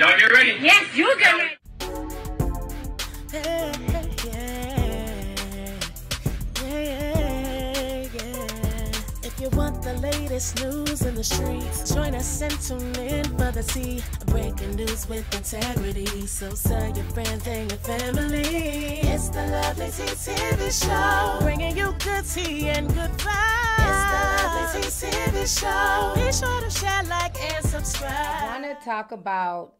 Y'all get ready? Yes, you get ready. Hey, yeah, yeah, yeah. If you want the latest news in the streets, join us and tune in for the tea. Breaking news with integrity. So tell your friends and your family. It's the Lovelyti TV show, bringing you good tea and good vibes. It's the Lovely Tea TV show. Be sure to share, like, and subscribe. I want to talk about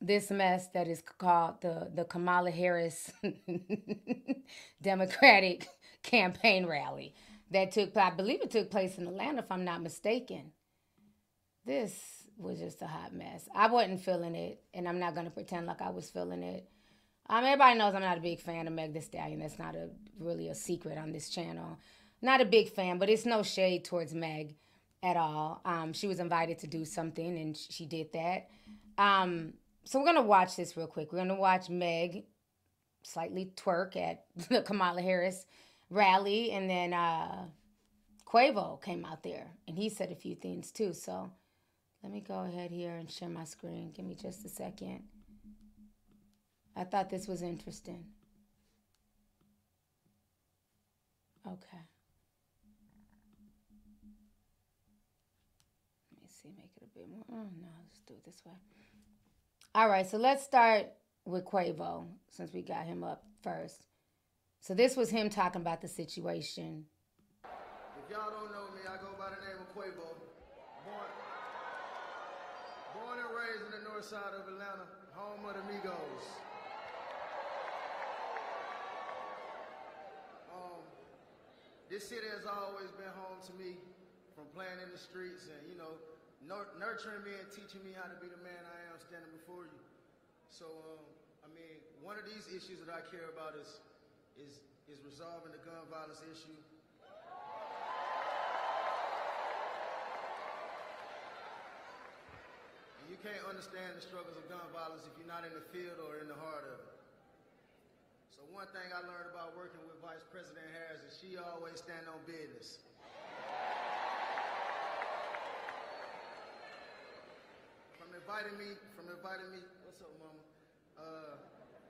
this mess that is called the the Kamala Harris Democratic campaign rally that took I believe it took place in Atlanta if I'm not mistaken. This was just a hot mess. I wasn't feeling it and I'm not going to pretend like I was feeling it. Um everybody knows I'm not a big fan of Meg Thee Stallion. That's not a really a secret on this channel. Not a big fan, but it's no shade towards Meg at all. Um she was invited to do something and she did that. Um so we're gonna watch this real quick. We're gonna watch Meg slightly twerk at the Kamala Harris rally, and then uh, Quavo came out there and he said a few things too. So let me go ahead here and share my screen. Give me just a second. I thought this was interesting. Okay. Let me see, make it a bit more. Oh no, let's do it this way. All right, so let's start with Quavo since we got him up first. So this was him talking about the situation. If y'all don't know me, I go by the name of Quavo. Born, born and raised in the north side of Atlanta, home of the Migos. Um, this city has always been home to me from playing in the streets and, you know, nur- nurturing me and teaching me how to be the man I am standing before you. So, um, I mean, one of these issues that I care about is, is, is resolving the gun violence issue. And you can't understand the struggles of gun violence if you're not in the field or in the heart of it. So one thing I learned about working with Vice President Harris is she always stand on business. From inviting me, from inviting me, what's up, mama? Uh,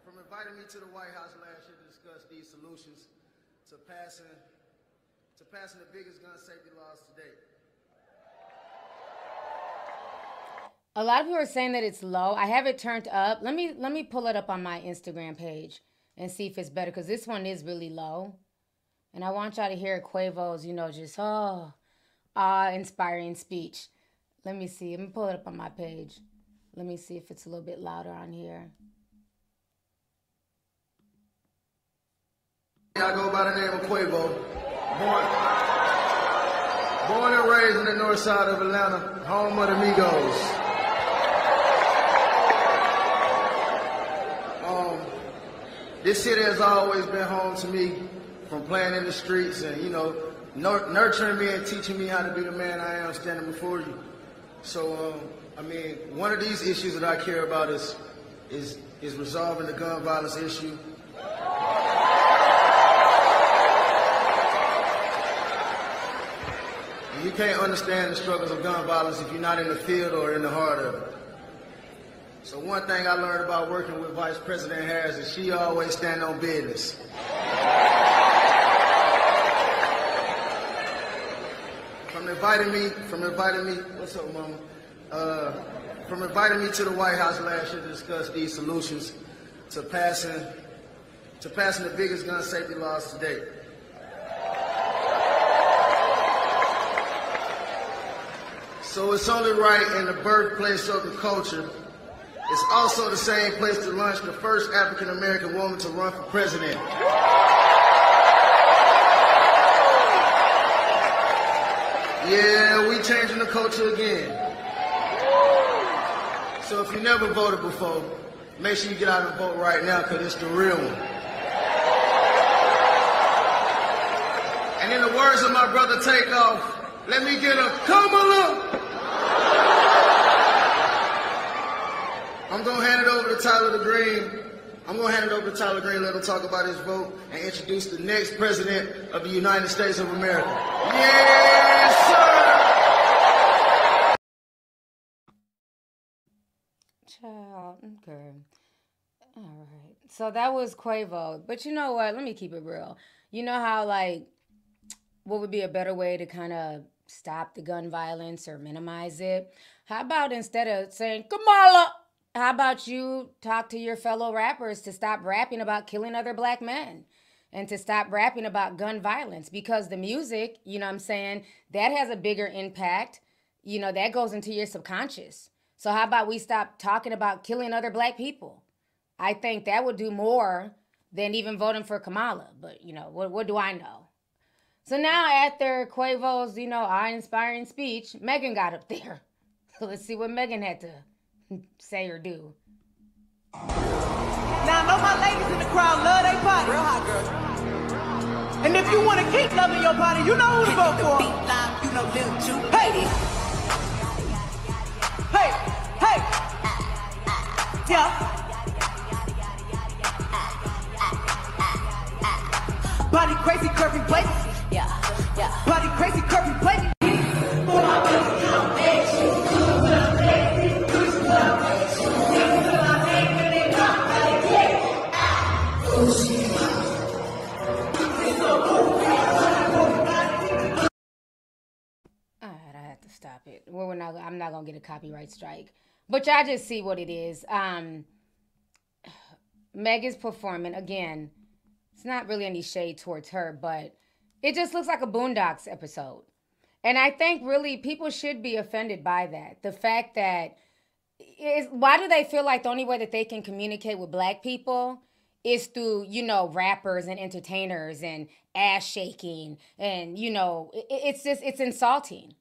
from inviting me to the White House last year to discuss these solutions to passing, to passing the biggest gun safety laws to date. A lot of people are saying that it's low. I have it turned up. Let me let me pull it up on my Instagram page and see if it's better because this one is really low. And I want y'all to hear Quavo's, you know, just oh, awe inspiring speech. Let me see. Let me pull it up on my page. Let me see if it's a little bit louder on here. I go by the name of Quavo. Born, born and raised in the north side of Atlanta, home of the Migos. Um, this city has always been home to me from playing in the streets and, you know, nur- nurturing me and teaching me how to be the man I am standing before you. So, um, I mean, one of these issues that I care about is, is, is resolving the gun violence issue. You can't understand the struggles of gun violence if you're not in the field or in the heart of it. So one thing I learned about working with Vice President Harris is she always stand on business. Inviting me, from inviting me, what's up, mama? Uh, from inviting me to the White House last year to discuss these solutions to passing, to passing the biggest gun safety laws to date. So it's only right in the birthplace of the culture. It's also the same place to launch the first African American woman to run for president. Yeah, we changing the culture again. So if you never voted before, make sure you get out and vote right now because it's the real one. And in the words of my brother Takeoff, let me get a Kamala. I'm gonna hand it over to Tyler the Green. I'm gonna hand it over to Tyler Green, let him talk about his vote and introduce the next president of the United States of America. Yes, sir! Child, okay. All right. So that was Quavo. But you know what? Let me keep it real. You know how, like, what would be a better way to kind of stop the gun violence or minimize it? How about instead of saying, Kamala, how about you talk to your fellow rappers to stop rapping about killing other black men? and to stop rapping about gun violence because the music, you know I'm saying, that has a bigger impact. You know, that goes into your subconscious. So how about we stop talking about killing other black people? I think that would do more than even voting for Kamala. But you know, what what do I know? So now after Quavo's, you know, awe-inspiring speech, Megan got up there. So let's see what Megan had to say or do. Now I know my ladies in the crowd love their body. Real hot girl. And if you want to keep loving your body, you know who to vote for. You know Lil Hey. Hey. Yeah. Body crazy, curvy, blatant. Yeah, yeah. Body crazy, curvy. All right, I have to stop it. Well, we're not. I'm not gonna get a copyright strike, but y'all just see what it is. Um, Meg is performing again. It's not really any shade towards her, but it just looks like a Boondocks episode. And I think really people should be offended by that. The fact that is why do they feel like the only way that they can communicate with black people is through, you know, rappers and entertainers and ass shaking and you know, it, it's just it's insulting.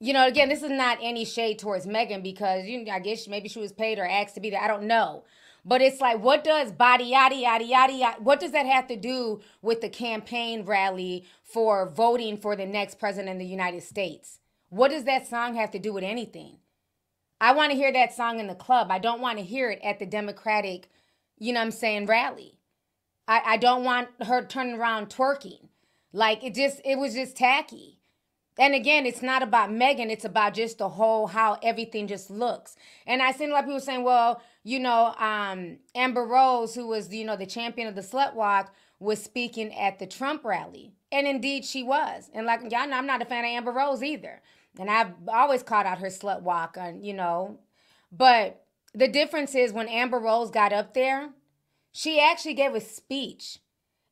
You know, again, this is not any shade towards Megan because you, I guess maybe she was paid or asked to be there. I don't know. But it's like, what does body yada yada yada yada? What does that have to do with the campaign rally for voting for the next president of the United States? What does that song have to do with anything? I want to hear that song in the club. I don't want to hear it at the Democratic, you know what I'm saying, rally. I, I don't want her turning around twerking. Like it just it was just tacky. And again, it's not about Megan, it's about just the whole how everything just looks. And I seen a lot of people saying, well, you know, um, Amber Rose, who was, you know, the champion of the slut walk, was speaking at the Trump rally. And indeed she was. And like y'all know, I'm not a fan of Amber Rose either. And I've always called out her slut walk on, you know. But the difference is when Amber Rose got up there, she actually gave a speech.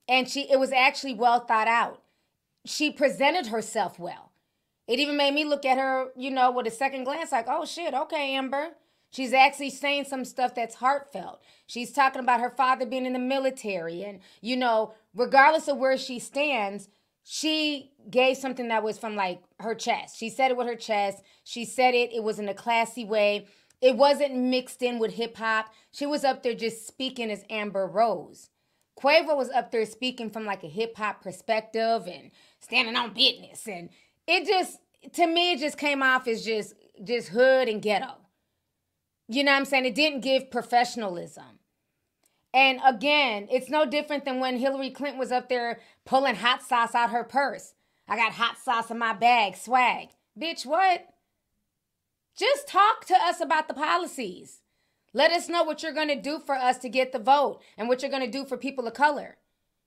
And she it was actually well thought out. She presented herself well. It even made me look at her, you know, with a second glance, like, oh shit, okay, Amber. She's actually saying some stuff that's heartfelt. She's talking about her father being in the military. And, you know, regardless of where she stands, she gave something that was from like her chest. She said it with her chest. She said it, it was in a classy way. It wasn't mixed in with hip hop. She was up there just speaking as Amber Rose. Quavo was up there speaking from like a hip hop perspective and standing on business. And it just, to me, it just came off as just, just hood and ghetto. You know what I'm saying? It didn't give professionalism. And again, it's no different than when Hillary Clinton was up there pulling hot sauce out her purse. I got hot sauce in my bag, swag. Bitch, what? Just talk to us about the policies. Let us know what you're going to do for us to get the vote and what you're going to do for people of color.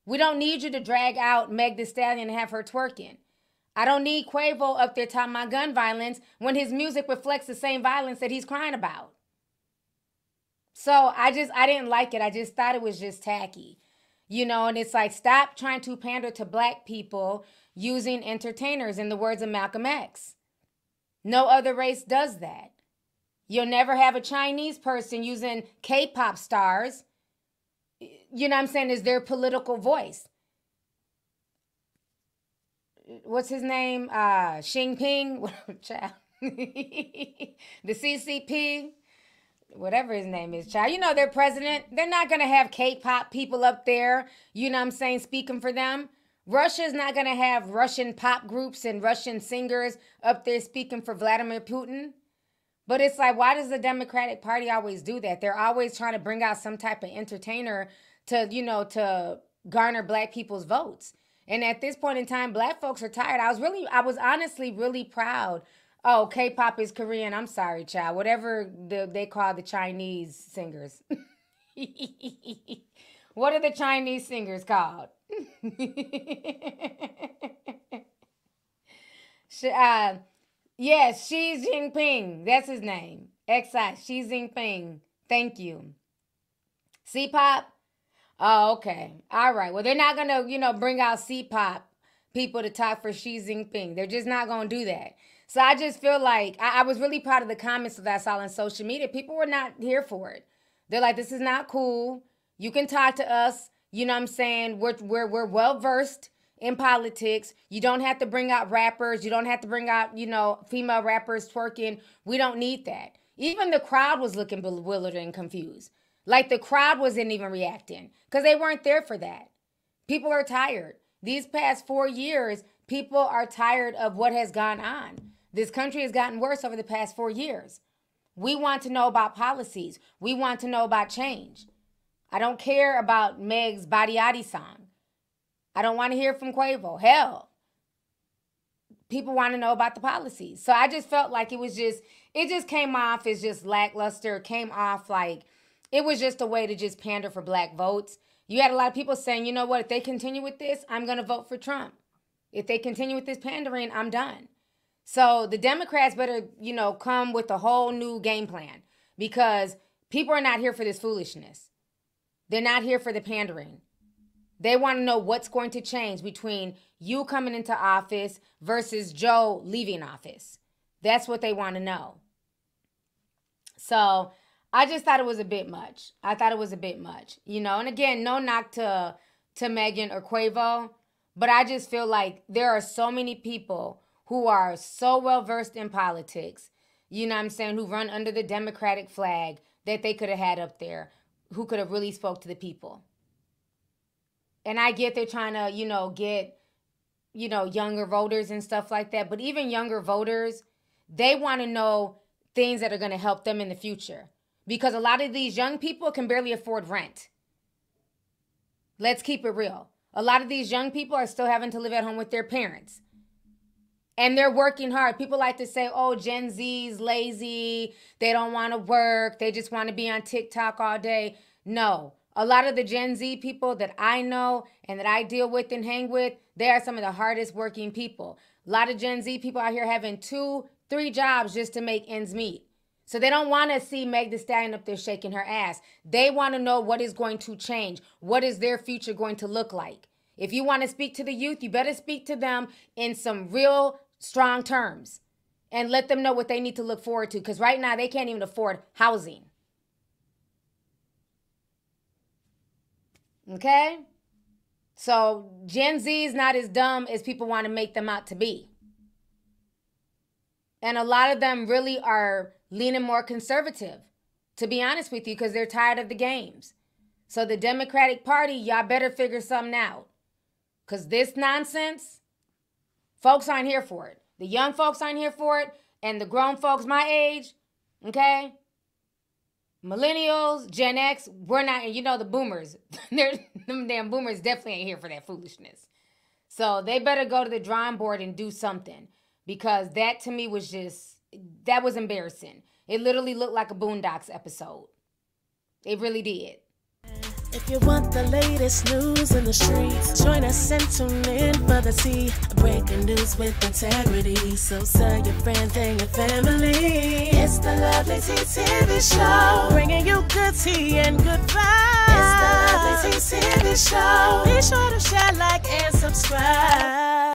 We don't need you to drag out Meg Thee Stallion and have her twerking. I don't need Quavo up there talking about gun violence when his music reflects the same violence that he's crying about. So I just I didn't like it. I just thought it was just tacky. You know, and it's like stop trying to pander to black people using entertainers in the words of Malcolm X. No other race does that. You'll never have a Chinese person using K-pop stars. You know what I'm saying is their political voice. What's his name? Uh Xi Jinping, the CCP whatever his name is, child. You know, their president, they're not going to have K-pop people up there, you know what I'm saying, speaking for them. Russia's not going to have Russian pop groups and Russian singers up there speaking for Vladimir Putin. But it's like, why does the Democratic Party always do that? They're always trying to bring out some type of entertainer to, you know, to garner black people's votes. And at this point in time, black folks are tired. I was really, I was honestly really proud Oh, K-pop is Korean. I'm sorry, child. Whatever the, they call the Chinese singers. what are the Chinese singers called? uh, yes, Xi Jinping. That's his name. Xi Xi Jinping. Thank you. C-pop. Oh, okay. All right. Well, they're not gonna, you know, bring out C-pop people to talk for Xi Jinping. They're just not gonna do that. So I just feel like I, I was really proud of the comments of that I saw on social media. People were not here for it. They're like, this is not cool. You can talk to us. You know what I'm saying? We're we're we're well versed in politics. You don't have to bring out rappers. You don't have to bring out, you know, female rappers twerking. We don't need that. Even the crowd was looking bewildered and confused. Like the crowd wasn't even reacting because they weren't there for that. People are tired. These past four years, people are tired of what has gone on. This country has gotten worse over the past four years. We want to know about policies. We want to know about change. I don't care about Meg's Body Yaddy song. I don't want to hear from Quavo. Hell, people want to know about the policies. So I just felt like it was just, it just came off as just lackluster. Came off like it was just a way to just pander for black votes. You had a lot of people saying, you know what, if they continue with this, I'm going to vote for Trump. If they continue with this pandering, I'm done. So the Democrats better, you know, come with a whole new game plan because people are not here for this foolishness. They're not here for the pandering. They want to know what's going to change between you coming into office versus Joe leaving office. That's what they want to know. So I just thought it was a bit much. I thought it was a bit much, you know. And again, no knock to to Megan or Quavo, but I just feel like there are so many people who are so well versed in politics, you know what I'm saying, who run under the Democratic flag that they could have had up there, who could have really spoke to the people. And I get they're trying to, you know, get, you know, younger voters and stuff like that. But even younger voters, they want to know things that are going to help them in the future. Because a lot of these young people can barely afford rent. Let's keep it real. A lot of these young people are still having to live at home with their parents and they're working hard. People like to say, oh, Gen Z's lazy. They don't want to work. They just want to be on TikTok all day. No. A lot of the Gen Z people that I know and that I deal with and hang with, they are some of the hardest working people. A lot of Gen Z people out here having two, three jobs just to make ends meet. So they don't want to see Meg Thee Stallion up there shaking her ass. They want to know what is going to change. What is their future going to look like? If you want to speak to the youth, you better speak to them in some real strong terms and let them know what they need to look forward to because right now they can't even afford housing. Okay? So Gen Z is not as dumb as people want to make them out to be. And a lot of them really are leaning more conservative, to be honest with you, because they're tired of the games. So the Democratic Party, y'all better figure something out. Because this nonsense, folks aren't here for it. The young folks aren't here for it. And the grown folks my age, okay? Millennials, Gen X, we're not, and you know the boomers, they're, them damn boomers definitely ain't here for that foolishness. So they better go to the drawing board and do something because that to me was just, that was embarrassing. It literally looked like a Boondocks episode. It really did. If you want the latest news in the streets, join us and tune for the tea. Breaking news with integrity. So tell your friends and your family. It's the Lovelyti TV Show. Bringing you good tea and good vibes. It's the Lovelyti TV Show. Be sure to share, like, and subscribe.